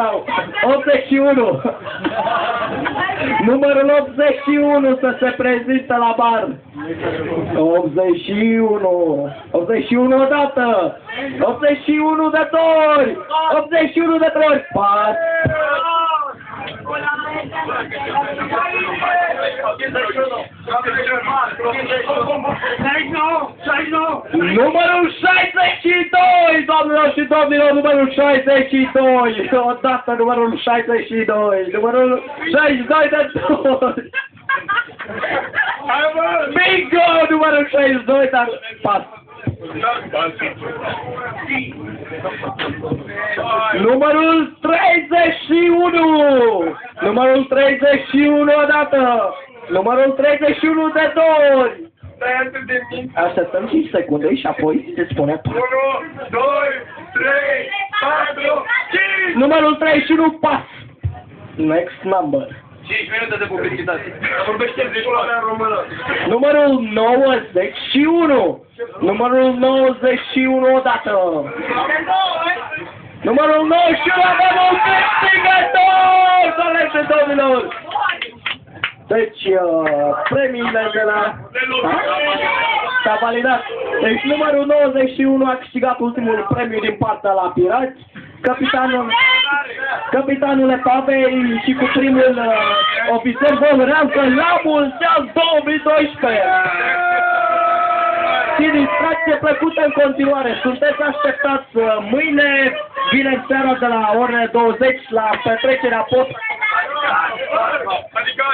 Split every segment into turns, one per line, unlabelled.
sau 81. Numărul 81 să se prezinte la bar. 81. 81 odată. 81 de tori. 81 de tori. 4. Numărul 62, doamnelor și domnilor, numărul 62. Odată numărul 62. Numărul 62 de tori. Bingo! Numărul 62, dar pas. Numărul 31! Numărul 31 odată! Numărul 31 de doi! Așteptăm 5 secunde și apoi se spune pas.
1, 2, 3, 4, 5!
Numărul 31 pas! Next number.
5 minute de publicitate. Vorbește de în română.
Numărul 91. Numărul 91 odată. Numărul 91 avem un câștigător, doamne și domnilor. Deci, uh, premiile de la... Da? S-a validat. Deci numărul 91 a câștigat ultimul premiu din partea la Pirați. Capitanul, capitanul Epavei și cu primul uh, ofițer vă uream că la mulți ani 2012! Și distracție plăcută în continuare. Sunteți așteptați uh, mâine, vineri seara de la orele 20 la petrecerea pot.
Adică,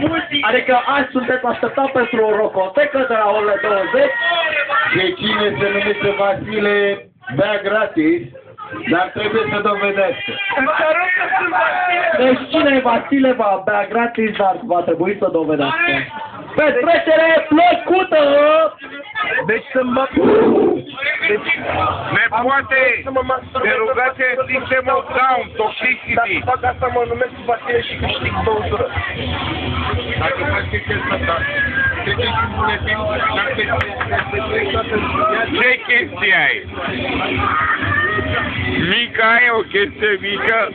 omule!
Adică azi sunteți așteptat pentru o rocotecă de la orele 20.
Pe cine se numește Vasile bea gratis, dar trebuie să dovedească.
Deci cine e Vasile va bea gratis, dar va trebui să dovedească. Best press
that ass blood quicker,
huh? Bitch, some up. Me poate de rugate sistemul down, toxicity.
Fac asta mă numesc Vasile și câștig băutură.
Dacă faci chestia
Mica?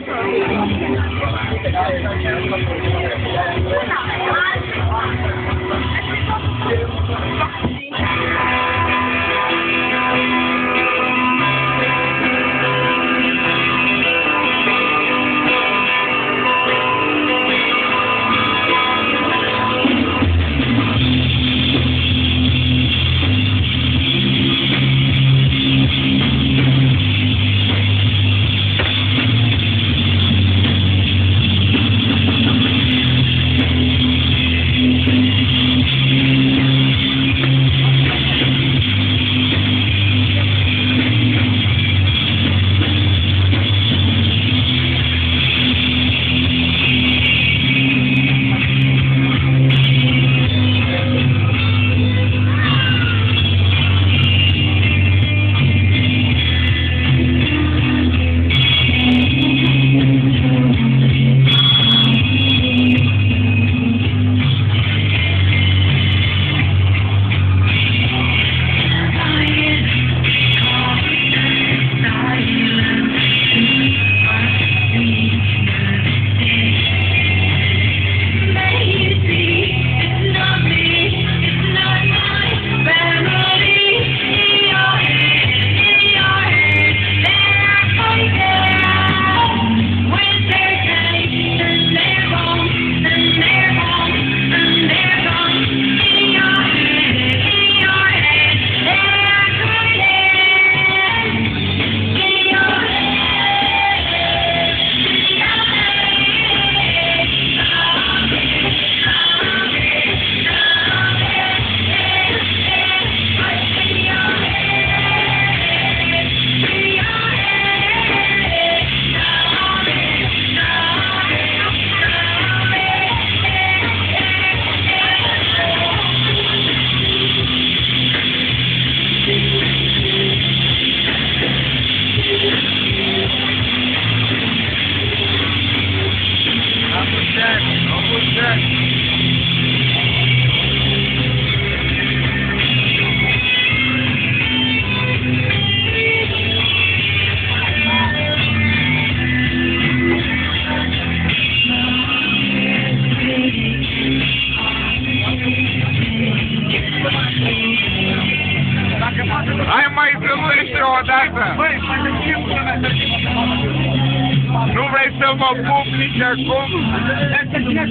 relação ao público, como... Essa aqui é a